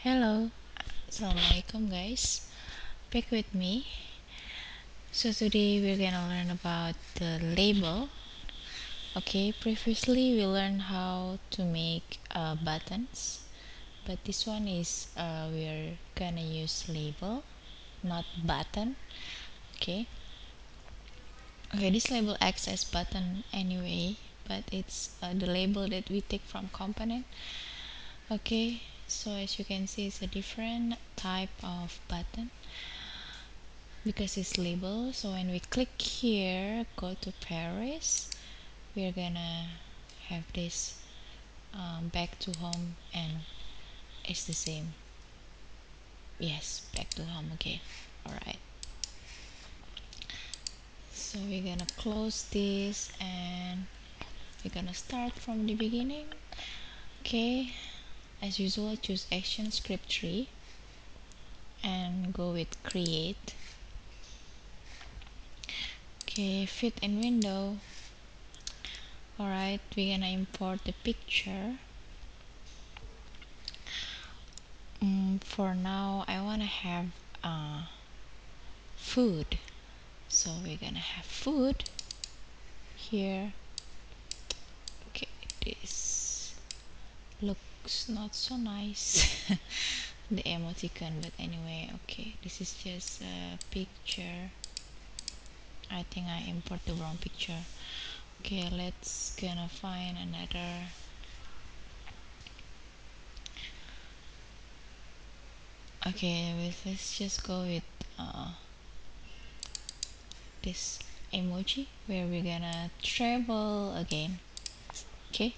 Hello, Assalamualaikum guys, back with me. So today we're gonna learn about the label. Okay, previously we learned how to make uh, buttons, but this one is uh, we're gonna use label, not button. Okay. Okay, this label acts as button anyway, but it's uh, the label that we take from component. Okay, so as you can see it's a different type of button because it's label so when we click here go to Paris we're gonna have this um, back to home and it's the same. Yes back to home okay alright. So we're gonna close this and we're gonna start from the beginning okay as usual choose action script 3 and go with create. Okay fit in window. Alright we're gonna import the picture. Mm, for now I wanna have uh, food. So we're gonna have food here. Okay this looks not so nice. The emoticon but anyway okay. This is just a picture. I think I import the wrong picture. Okay let's gonna find another. Okay let's just go with uh, this emoji where we're gonna travel again. Okay?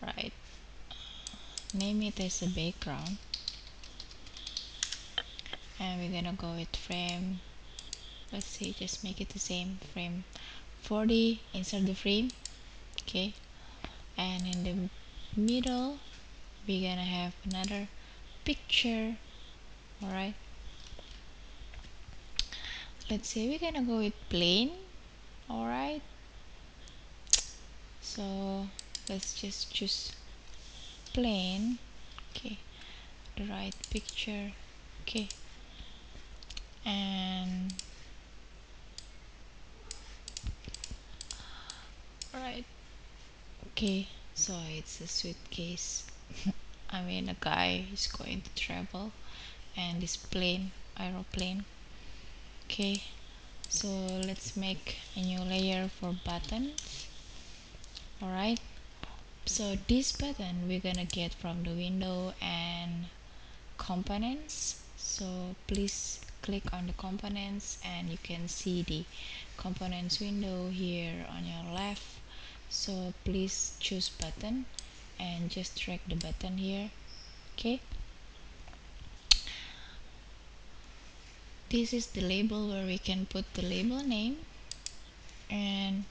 Right name it as a background. And we're gonna go with frame. Let's see just make it the same frame. 40 insert the frame. Okay. And in the middle we're gonna have another picture. Alright. Let's say we're gonna go with plane. Alright. So let's just choose plane okay. The right picture. Okay. And right. Okay. So it's a suitcase. I mean a guy is going to travel and this plane aeroplane. Okay. So let's make a new layer for buttons. Alright so this button we're gonna get from the window and components. So please click on the components and you can see the components window here on your left. So please choose button and just drag the button here okay? This is the label where we can put the label name and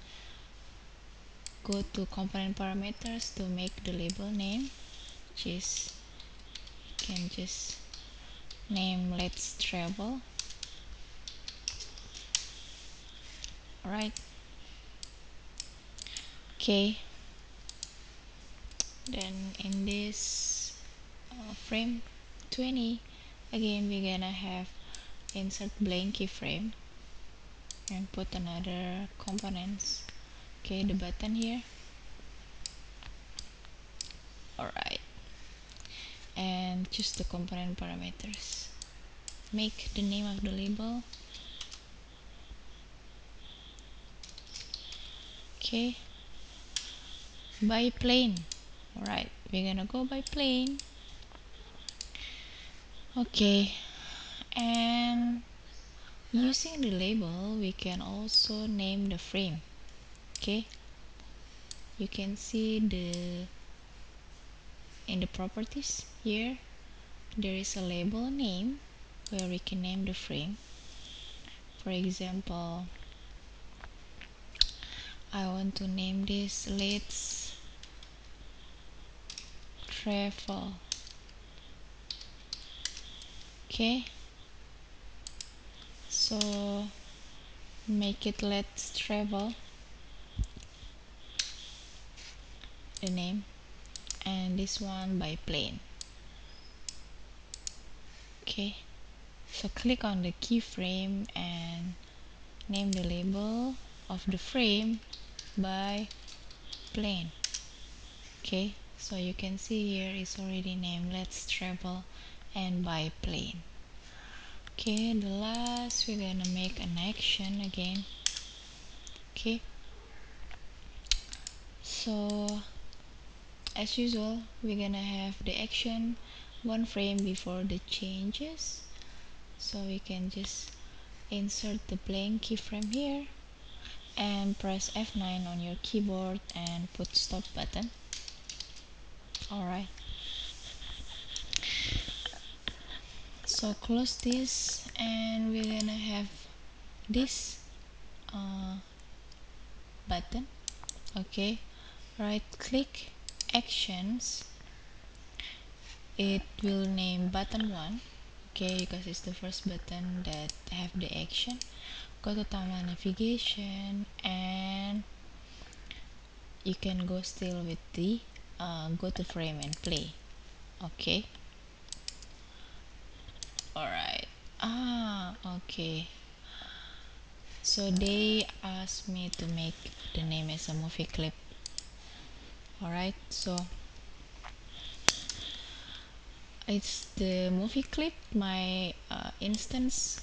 go to component parameters to make the label name. You can just name let's travel. Alright. Okay. Then in this uh, frame 20 again we're gonna have insert blank keyframe and put another components okay the button here. Alright. And choose the component parameters. Make the name of the label. Okay. By plane alright we're gonna go by plane okay. And using the label we can also name the frame okay. You can see the in the properties here there is a label name where we can name the frame. For example I want to name this let's travel. Okay. So make it let's travel the name. And this one by plane. Okay. So click on the keyframe and name the label of the frame by plane. Okay. So you can see here it's already named let's travel and by plane. Okay. The last we're gonna make an action again. Okay. So as usual we're gonna have the action one frame before the changes. So we can just insert the blank keyframe here and press F9 on your keyboard and put stop button. Alright. So close this and we're gonna have this uh, button. Okay. Right click actions it will name button 1 okay because it's the first button that have the action. Go to timeline navigation and you can go still with the uh, go to frame and play. Okay? Alright. Ah okay. So they asked me to make the name as a movie clip alright so it's the movie clip my uh, instance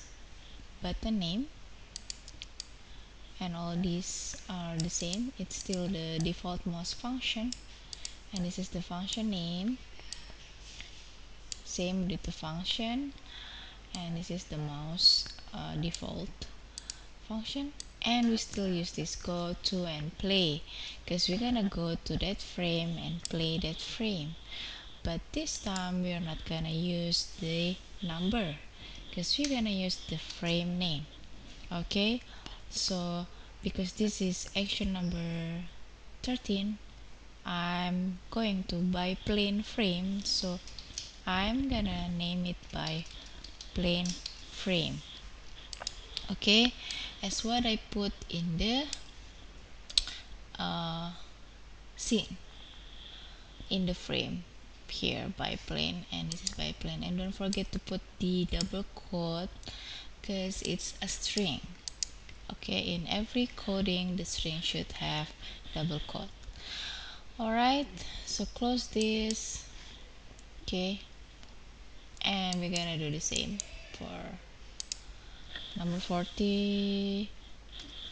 button name and all these are the same. It's still the default mouse function and this is the function name. Same with the function and this is the mouse uh, default function and we still use this go to and play because we're gonna go to that frame and play that frame. But this time we're not gonna use the number because we're gonna use the frame name okay? So because this is action number 13 I'm going to by plane frame so I'm gonna name it by plane frame okay as what I put in the uh, scene. In the frame here by plane and this is by plane. And don't forget to put the double quote because it's a string. Okay in every coding the string should have double quote. Alright so close this. Okay. And we're gonna do the same for number 40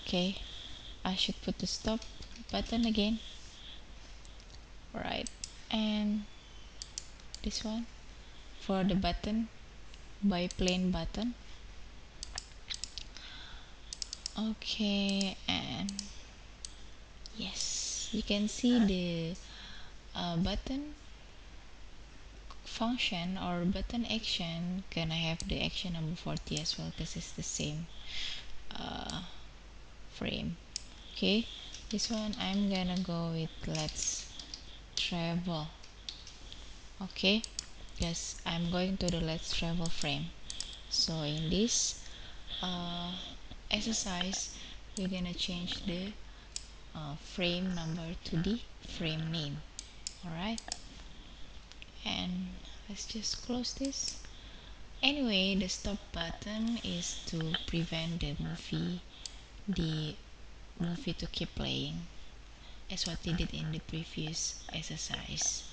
okay. I should put the stop button again. Right and this one for the button. By plane button. Okay and yes. You can see the uh, button function or button action gonna have the action number 40 as well because it's the same uh, frame. Okay this one I'm gonna go with let's travel. Okay yes I'm going to the let's travel frame. So in this uh, exercise we're gonna change the uh, frame number to the frame name. Alright? And let's just close this. Anyway the stop button is to prevent the movie the movie to keep playing. As what they did in the previous exercise.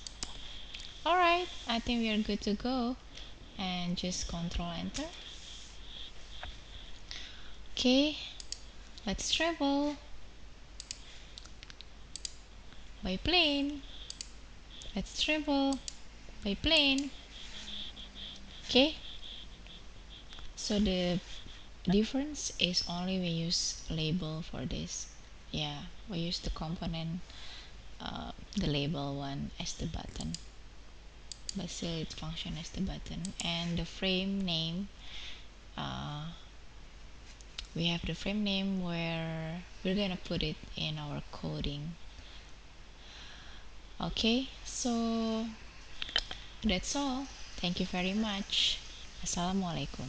Alright I think we are good to go. And just control enter. Okay let's travel. By plane let's travel by plane. Okay. So the difference is only we use label for this. Yeah we use the component uh, the label one as the button. But still it function as the button. And the frame name uh, we have the frame name where we're gonna put it in our coding. Okay so that's all. Thank you very much. Assalamualaikum